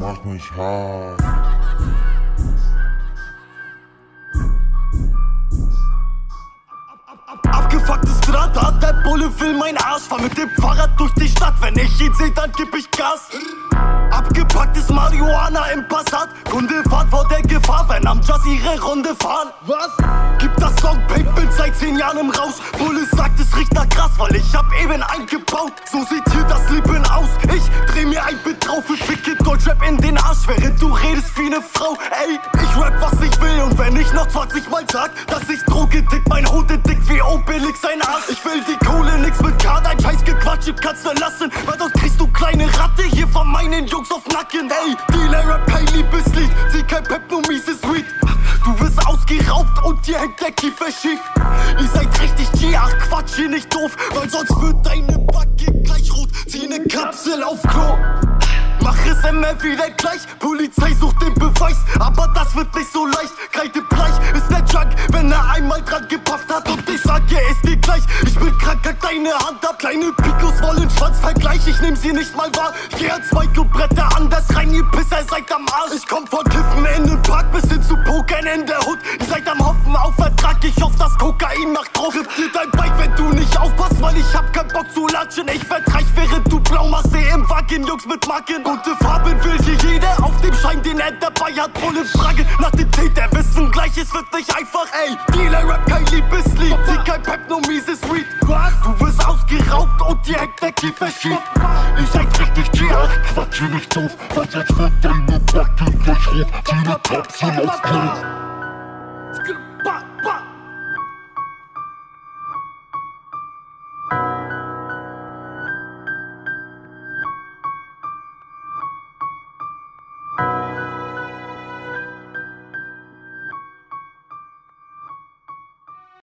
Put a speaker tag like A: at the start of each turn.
A: mach mich hart.
B: Abgefucktes Draht, der Bulle will mein Arsch. Fahr mit dem Fahrrad durch die Stadt, wenn ich ihn seh, dann geb ich Gas. Abgepacktes Marihuana im Passat. Kunde fahrt vor der Gefahr, wenn am Jazz ihre Runde fahren.
C: Was?
B: Gibt das Song Pink, bin seit 10 Jahren im Rausch. Bulle sagt, es riecht nach Gras, weil ich hab eben eingebaut. So sieht hier das Leben aus. Ich dreh mir ein Bit drauf, ich ficke Deutschrap in den Arsch, während du redest wie ne Frau. Ey, ich rap, was ich will, und wenn ich noch 20 Mal sag, dass ich Droge dick, mein Hut dick wie Obelix sein Arsch. Ich will die Kohle, nix mit K, dein Scheiß Gequatsche kannst du lassen, weil sonst kriegst du kleine Ratte hier von meinen Jungs auf Nacken. Ey, Dealer Rap, kein Liebeslied, der Kiefer schief. Ihr seid richtig G, ach Quatsch, hier nicht doof, weil sonst wird deine Backe gleich rot. Zieh ne Kapsel auf Klo. Mach es immer wieder gleich, Polizei sucht den Beweis, aber das wird nicht so leicht. Kreide Bleich ist der Junk, wenn er einmal dran gepafft hat und ich sag, er ist dir gleich. Ich bin krank, kack deine Hand ab, kleine Pikos wollen Schwanzvergleich, ich nehm sie nicht mal wahr. Geh als Michael Bretter anders rein, ihr Pisser seid am Arsch. Ich komm von Kiffen in den Park bis hin zu Pokern in der Hut. Ihr seid am Hoffen auf Kokain macht drauf. Ripp dir dein Bike, wenn du nicht aufpasst, weil ich hab keinen Bock zu latschen. Ich vertreich, während du blau machst, seh im Wagen, Jungs mit Macken. Bunte Farben will hier jeder auf dem Schein, den er dabei hat. Bullen Frage nach dem Täter, wissen gleich, es wird nicht einfach. Ey, Dealer Rap, kein Liebeslied, sie kein Pep, nur mieses Weed. Du wirst ausgeraubt und dir hängt der Kiefer schief.
A: Ihr seid richtig G, ach Quatsch, nicht doof, weil sonst wird deine Backe gleich rot. Zieh ne Kapsel auf Klo.